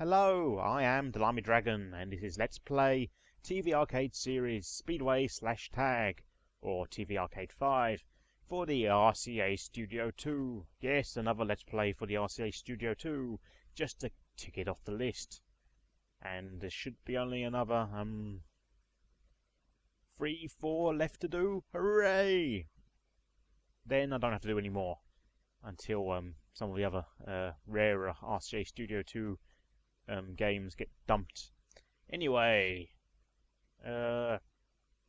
Hello, I am the Limey Dragon, and this is Let's Play TV Arcade Series Speedway slash Tag, or TV Arcade 5, for the RCA Studio 2. Yes, another Let's Play for the RCA Studio 2, just to tick it off the list. And there should be only another, um, three, four left to do. Hooray! Then I don't have to do any more until um, some of the other uh, rarer RCA Studio 2 um, games get dumped. Anyway, uh,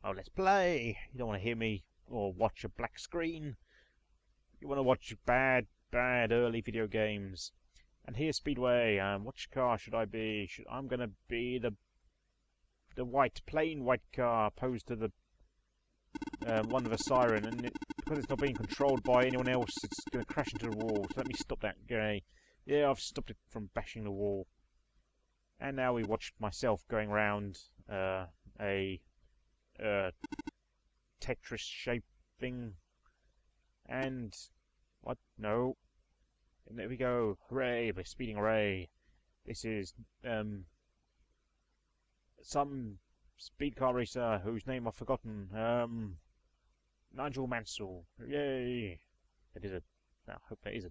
oh, let's play. You don't want to hear me or watch a black screen. You want to watch bad, bad early video games. And here's Speedway. Um, which car should I be? Should, I'm gonna be the the white, plain white car, opposed to the um, one with a siren. And it, because it's not being controlled by anyone else, it's gonna crash into the wall. So let me stop that guy. Yeah, I've stopped it from bashing the wall. And now we watch myself going around uh, a uh, Tetris shape thing. And what? No. And there we go. Hooray! By speeding away. This is um some speed car racer whose name I've forgotten. Um, Nigel Mansell. Yay! That is a. I hope that is a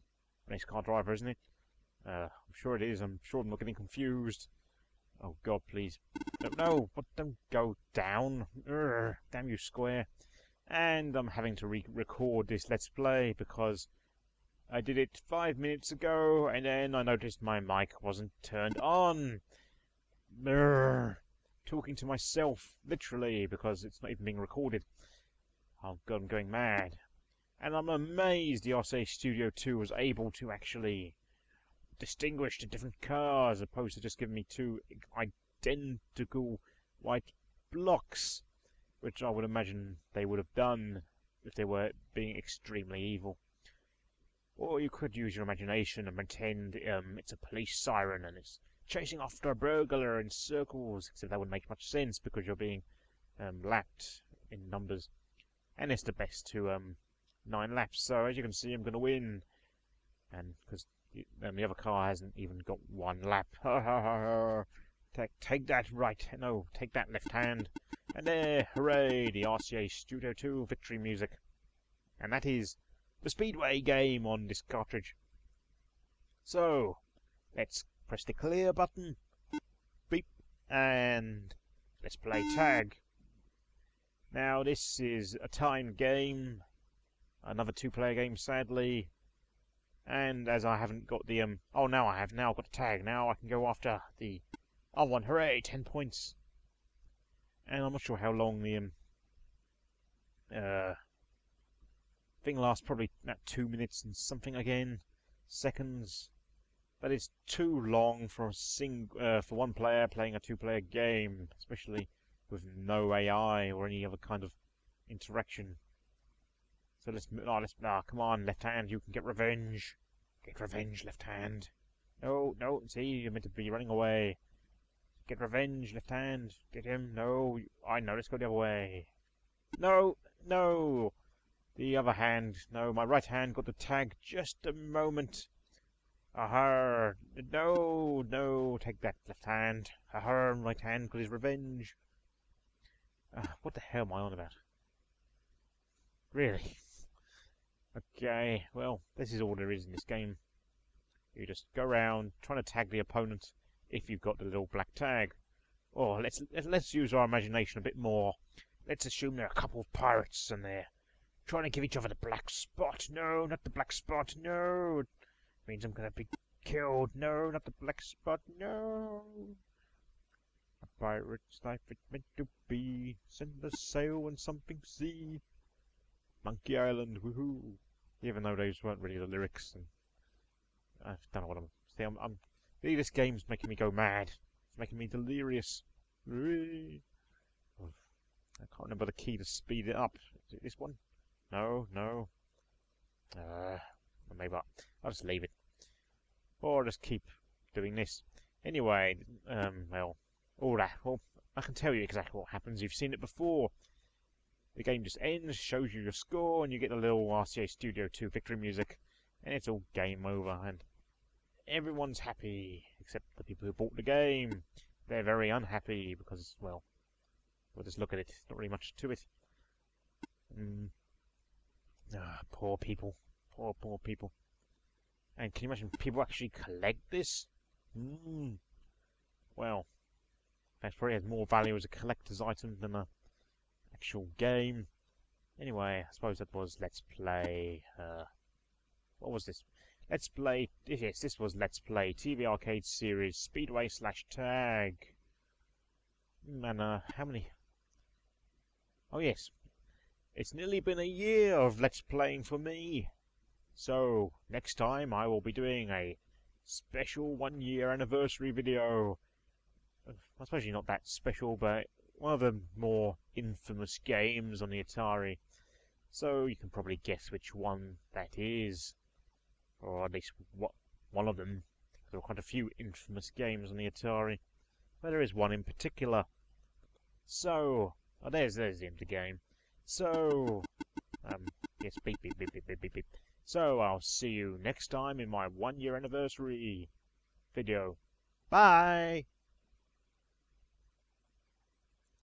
race car driver, isn't it? Uh, I'm sure it is. I'm sure I'm not getting confused. Oh God, please. No, but don't go down. Urgh, damn you, Square. And I'm having to re-record this Let's Play because I did it five minutes ago, and then I noticed my mic wasn't turned on. Urgh, talking to myself, literally, because it's not even being recorded. Oh God, I'm going mad. And I'm amazed the RCA Studio 2 was able to actually distinguish the different cars, as opposed to just giving me two identical white blocks, which I would imagine they would have done if they were being extremely evil. Or you could use your imagination and pretend um, it's a police siren and it's chasing after a burglar in circles, except that wouldn't make much sense because you're being um, lapped in numbers. And it's the best to um, nine laps, so as you can see I'm going to win. And because and the other car hasn't even got one lap. take, take that right, no, take that left hand. And there, hooray, the RCA Studio 2 victory music. And that is the Speedway game on this cartridge. So, let's press the clear button. Beep. And let's play tag. Now, this is a timed game. Another two-player game, sadly. And as I haven't got the, um... Oh, now I have. Now I've got the tag. Now I can go after the other one. Hooray! Ten points. And I'm not sure how long the, um... Uh... Thing lasts probably about two minutes and something again. Seconds. But it's too long for a sing... Uh, for one player playing a two-player game. Especially with no AI or any other kind of interaction. So let's, oh, let's, ah, oh, come on, left hand, you can get revenge. Get revenge, left hand. No, no, see, you're meant to be running away. Get revenge, left hand. Get him. No, I know, let's go the other way. No, no. The other hand. No, my right hand got the tag just a moment. Aha! No, no, take that left hand. Aha, right hand got his revenge. Uh, what the hell am I on about? Really? Okay, well, this is all there is in this game. You just go around trying to tag the opponent if you've got the little black tag. Oh, or let's let's use our imagination a bit more. Let's assume there are a couple of pirates and they're trying to give each other the black spot. No, not the black spot. No, it means I'm gonna be killed. No, not the black spot. No. A pirate's life it's meant to be. Send a sail and something see. Monkey Island, woohoo! Even though those weren't really the lyrics, and I don't know what I'm. See, I'm. I'm this game's making me go mad. It's making me delirious. I can't remember the key to speed it up. Is it this one? No, no. Uh, maybe I'll, I'll just leave it. Or just keep doing this. Anyway, um, well, all that. Well, I can tell you exactly what happens. You've seen it before. The game just ends, shows you your score, and you get the little RCA Studio 2 victory music, and it's all game over. And everyone's happy, except the people who bought the game. They're very unhappy because, well, we'll just look at it. Not really much to it. Mm. Ah, poor people. Poor, poor people. And can you imagine people actually collect this? Mm. Well, that probably has more value as a collector's item than a actual game. Anyway, I suppose that was Let's Play. Uh, what was this? Let's Play. Yes, this was Let's Play TV Arcade Series Speedway slash Tag. And uh, how many? Oh yes, it's nearly been a year of Let's Playing for me. So next time I will be doing a special one year anniversary video. I suppose you're not that special, but one of the more infamous games on the Atari. So you can probably guess which one that is. Or at least what one of them. There are quite a few infamous games on the Atari. But there is one in particular. So, oh, there's, there's the empty game. So, um, yes, beep, beep, beep, beep, beep, beep, beep. So, I'll see you next time in my one year anniversary video. Bye!